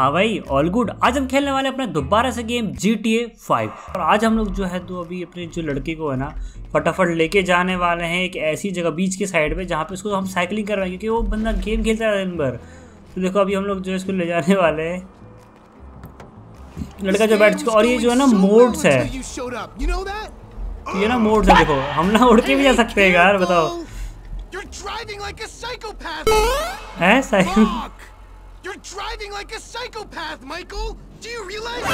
हाँ भाई all good आज हम खेलने वाले अपना दोबारा से game G T A five और आज हम लोग जो है तो अभी अपने जो लड़के को है ना फटाफट लेके जाने वाले हैं एक ऐसी जगह बीच के साइड पे जहाँ पे उसको हम साइकिलिंग करवाएँगे क्योंकि वो बंदा गेम खेलता है दिन भर। तो देखो अभी हम लोग जो है इसको ले जाने वाले हैं। लड़का जो बैठ चुका और ये जो है ना मोड्स है। ये ना मोड्स है देखो। हम ना उड़ के भी जा सकते हैं यार बताओ! है cycle! You're driving like a psychopath, Michael! Do you realize?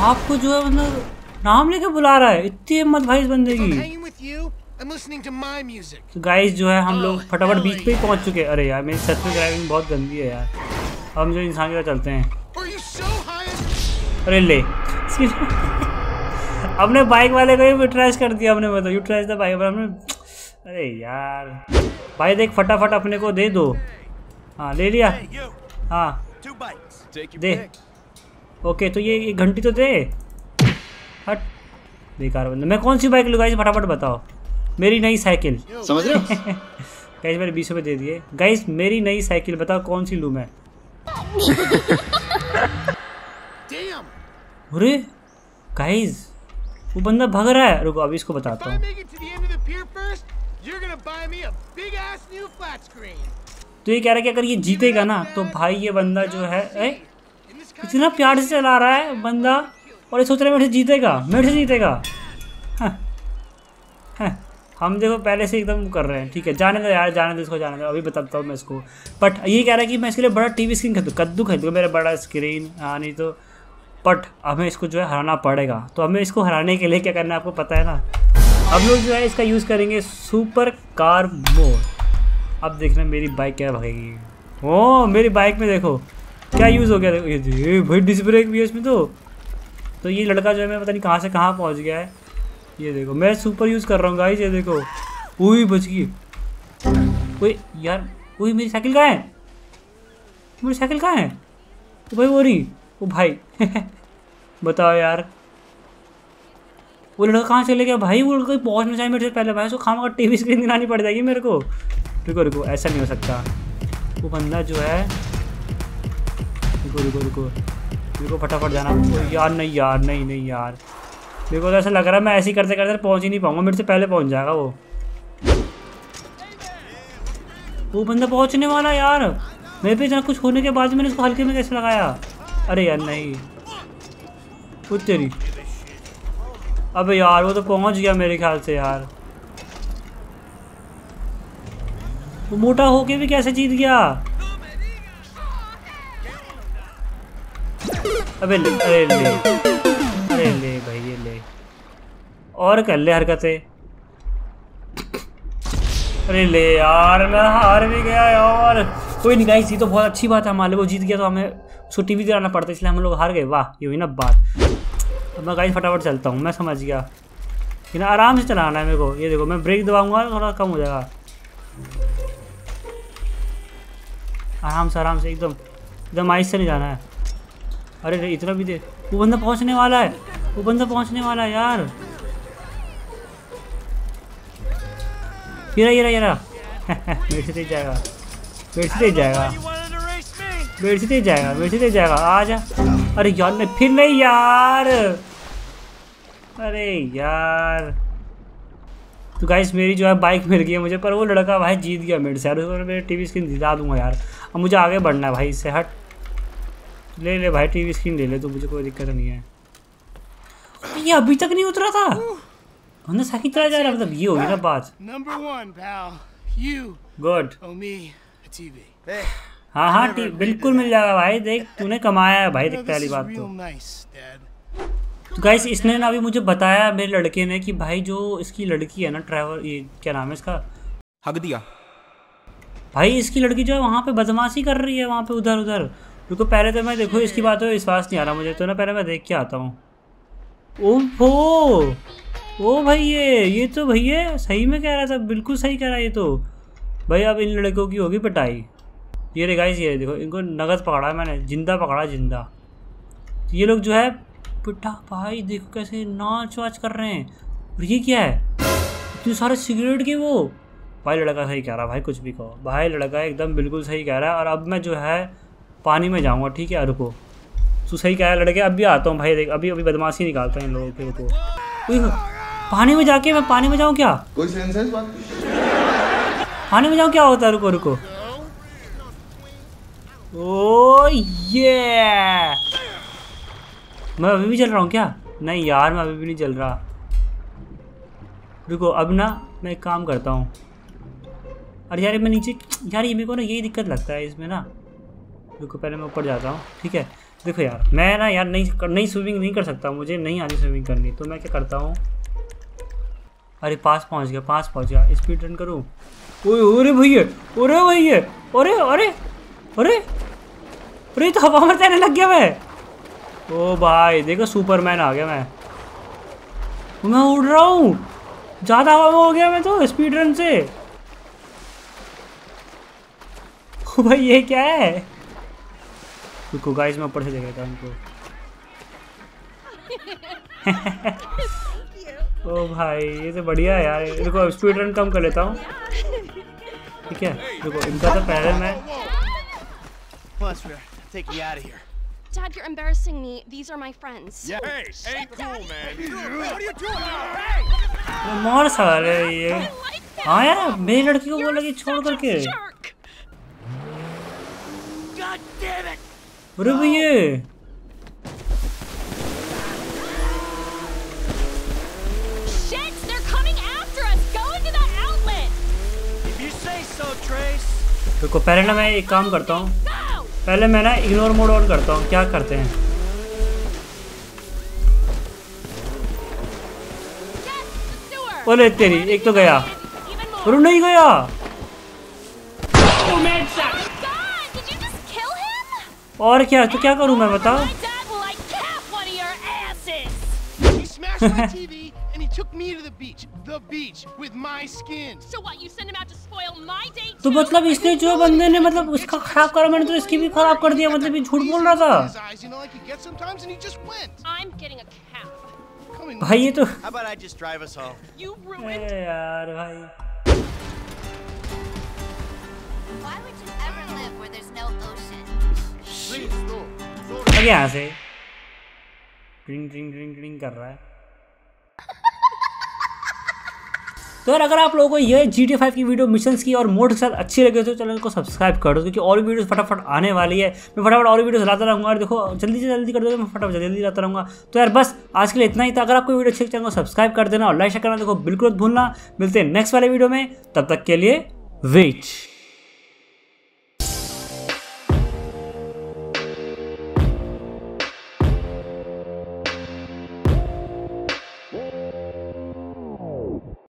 आपको जो है मतलब नाम लेके बुला रहा है। इतनी हिम्मत भाई इस बंदे की। with you, I'm listening to my music. तो गाइस जो है हम लोग फटाफट बीच पे ही पहुँच चुके हैं। अरे यार मेरी सच में ड्राइविंग बहुत गंदी है यार। हम जो इंसान के चलते हैं। Are you so high? अरे ले। अपने बाइक वाले को ही ट्रैश कर दिया हमने मतलब यू ट्रैश द बाइक हमने अरे यार। भाई देख फटाफट अपने को दे दो। हाँ ले लिया. हाँ। दे। ओके तो ये एक घंटी तो दे। हट। बेकार बंदा। मैं कौन सी बाइक लूँ? गाइस फटाफट बताओ। मेरी नई साइकिल। समझ रहे हो? गाइस मैंने बीस रुपये दे दिए। गाइस मेरी नई साइकिल बताओ कौन सी लूँ मैं! अरे गाइस वो बंदा भाग रहा है। रुको अभी इसको बताता हूँ। तो ये कह रहा है कि अगर ये जीतेगा ना तो भाई ये बंदा जो है ए, इतना प्यार से चला रहा है बंदा और ये सोच रहा है मेरे से जीतेगा मेरे से जीतेगा। हाँ, हाँ, हम देखो पहले से एकदम कर रहे हैं ठीक है जाने दो यार जाने दो इसको जाने दो अभी बताता हूँ मैं इसको। बट ये कह रहा है कि मैं इसके लिए बड़ा टीवी स्क्रीन खरीदूँ कद्दू खरीदूँ मेरा बड़ा स्क्रीन हाँ नहीं तो बट हमें इसको जो है हराना पड़ेगा। तो हमें इसको हराने के लिए क्या करना है आपको पता है ना? हम लोग जो है इसका यूज़ करेंगे सुपर कार मोड अब देखना मेरी बाइक क्या भागेगी। ओ, मेरी बाइक में देखो, क्या यूज़ हो गया देखो। ये भाई डिस्क ब्रेक भी है इसमें तो। तो ये लड़का जो है, मैं पता नहीं कहाँ से कहाँ पहुँच गया है। ये देखो, मैं सुपर यूज़ कर रहा हूँ गाइस ये देखो। वही बच गई। ओए यार वही मेरी साइकिल कहाँ है? मेरी साइकिल कहाँ है? ओ भाई, वो रही ओ भाई, बताओ यार। वो लड़का कहाँ चले गया? भाई, वो लड़का पहुँचना चाहिए मेरे से पहले, भाई, उसको खामा का टीवी स्क्रीन दिलानी पड़ जाएगी मेरे को। रुको रुको ऐसा नहीं हो सकता। वो बंदा जो है रुको रुको रुको मेरे को फटाफट जाना। ओ यार, नहीं यार, नहीं नहीं यार। मेरे को तो ऐसा लग रहा है मैं ऐसे ही करते करते पहुँच ही नहीं पाऊँगा, मेरे से पहले पहुँच जाएगा वो। वो बंदा पहुँचने वाला यार। मेरे पे इतना कुछ होने के बाद मैंने उसको हल्के में कैसे लगाया? अरे यार, नहीं। वो तेरी। अबे यार, वो तो पहुँच गया मेरे ख्याल से यार। वो मोटा होके भी कैसे जीत गया? अबे ले, अरे ले अरे ले भाई, ये ले। और कर ले हरकतें। अरे ले यार, मैं हार भी गया यार। कोई नहीं गाइस ये तो बहुत अच्छी बात है। हमारे वो जीत गया तो हमें उसको टीवी दिलाना पड़ता इसलिए हम लोग हार गए। वाह, ये हुई ना बात। अब मैं गाइस फटाफट चलता हूँ, मैं समझ गया। लेकिन आराम से चलाना है मेरे को। ये देखो, मैं ब्रेक दबाऊँगा, थोड़ा कम हो जाएगा। आराम से आराम से, एकदम एकदम आइस से नहीं जाना है। अरे रे, इतना भी दे, वो बंदा पहुँचने वाला है, वो बंदा पहुँचने वाला है यार। ये रहा ये रहा ये रहा। मेरे से तेज जाएगा से तेज जाएगा से तेज जाएगा से तेज जाएगा, आ जा। अरे यार नहीं फिर नहीं यार। अरे यार। तो गाइस मेरी जो है बाइक मिल गई है मुझे पर वो लड़का भाई जीत गया मेरे से। यार उसको मेरे टीवी स्क्रीन दिला दूँगा यार। अब मुझे आगे बढ़ना है भाई इससे हट। ले ले भाई टीवी स्क्रीन ले ले तो मुझे कोई दिक्कत नहीं है। ये अभी तक नहीं उतरा था? हमने साइकिल चला जा रहा मतलब ये होगी ना बात। गुड हाँ हाँ बिल्कुल मिल जाएगा भाई देख तूने कमाया है भाई दिखता वाली बात तो. तो गाइस इसने ना अभी मुझे बताया मेरे लड़के ने कि भाई जो इसकी लड़की है ना ट्रैवल ये क्या नाम है इसका? हक दिया। भाई इसकी लड़की जो है वहाँ पे बदमाशी कर रही है वहाँ पे उधर उधर रुको पहले तो मैं देखो इसकी बात में विश्वास नहीं आ रहा मुझे तो ना पहले मैं देख के आता हूँ। ओहो! ओ भाई ये ये तो भैया सही में कह रहा था बिल्कुल सही कह रहा है ये तो। भाई अब इन लड़कों की होगी पिटाई। ये रे गाइस ये देखो इनको नगद पकड़ा है मैंने ज़िंदा पकड़ा ज़िंदा। ये लोग जो है पिटा भाई देखो कैसे नाच वाच कर रहे हैं। और ये क्या है? इतने सारे सिगरेट के वो? भाई लड़का सही कह रहा है भाई कुछ भी कहो। भाई लड़का एकदम बिल्कुल सही कह रहा है और अब मैं जो है पानी में जाऊँगा ठीक है? रुको। तू सही कह रहा है लड़के अब भी आता हूँ भाई देख अभी अभी बदमाशी निकालता है इन लोगों के को पानी में जाके मैं पानी में जाऊँ क्या? कोई सेंस है बात पानी में जाऊँ क्या होता है? रुको रुको। ओ ये मैं अभी भी चल रहा हूँ क्या? नहीं यार, मैं अभी भी नहीं चल रहा। रुको, अब ना मैं एक काम करता हूँ। अरे यार, मैं नीचे यार, ये मेरे को ना यही दिक्कत लगता है इसमें ना। रुको, पहले मैं ऊपर जाता हूँ, ठीक है? देखो यार, मैं ना यार नहीं कर- नहीं स्विमिंग नहीं कर सकता, मुझे नहीं आनी स्विमिंग करनी तो मैं क्या करता हूँ? अरे पास पहुँच गया, पास पहुँच गया। स्पीड रन करूँ? अरे भैया अरे भैया अरे अरे अरे अरे तो हवा में तैरने लग गया मैं। ओ भाई, देखो सुपरमैन आ गया मैं। मैं उड़ रहा हूँ। ज़्यादा हवा में हो गया मैं तो स्पीड रन से। भाई, ये क्या है? रुको गाइस मैं ऊपर से देखा था उनको ओ भाई, ये तो बढ़िया है यार। रुको स्पीड रन कम कर लेता हूँ। ठीक है, रुको, इनका तो पहले मैं Dad, you're embarrassing me. These are my friends. Yeah. Hey, ain't cool, man. What are you doing? मार साले ये I like that. हाँ यार मेरी लड़की को You're बोला कि छोड़ such a करके jerk. God damn it! अरे भैया Shit, they're coming after us. Go into that outlet. If you say so, Trace. रुको पहले ना मैं एक काम करता हूँ Go. पहले मैं ना इग्नोर मोड ऑन करता हूँ क्या करते हैं. बोले तेरी एक तो गया. अरे नहीं गया? और क्या तो क्या करूँ मैं बता took me to the beach. The beach with my skin. So what? You send him out to spoil my date? तो? मतलब इसने जो बंदे ने मतलब उसका खराब करा मैंने तो इसकी भी खराब कर दिया मतलब ये झूठ बोल रहा था His eyes, you know, like he gets sometimes, and he just went. I'm getting a cab. Coming. भाई ये तो How about I just drive us home? You ruined. अरे यार भाई Why would you ever live where there's no ocean? Please, no. आगे यहाँ से ड्रिंग ड्रिंग ड्रिंग ड्रिंग कर रहा है तो यार अगर आप लोगों को ये जी टी फाइव की वीडियो मिशन की और मोड के साथ अच्छी लगे तो चैनल को सब्सक्राइब कर दो क्योंकि और भी वीडियोस फटाफट आने वाली है। मैं फटाफट और भी वीडियोस लाता रहूँगा और देखो जल्दी से जल्दी कर दो मैं फटाफट जल्दी लाता रहूँगा। तो यार बस आज के लिए इतना ही था। अगर आपको वीडियो अच्छी लगी, चैनल को सब्सक्राइब कर देना और लाइक करना देखो बिल्कुल भूलना। मिलते हैं नेक्स्ट वाले वीडियो में। तब तक के लिए वेट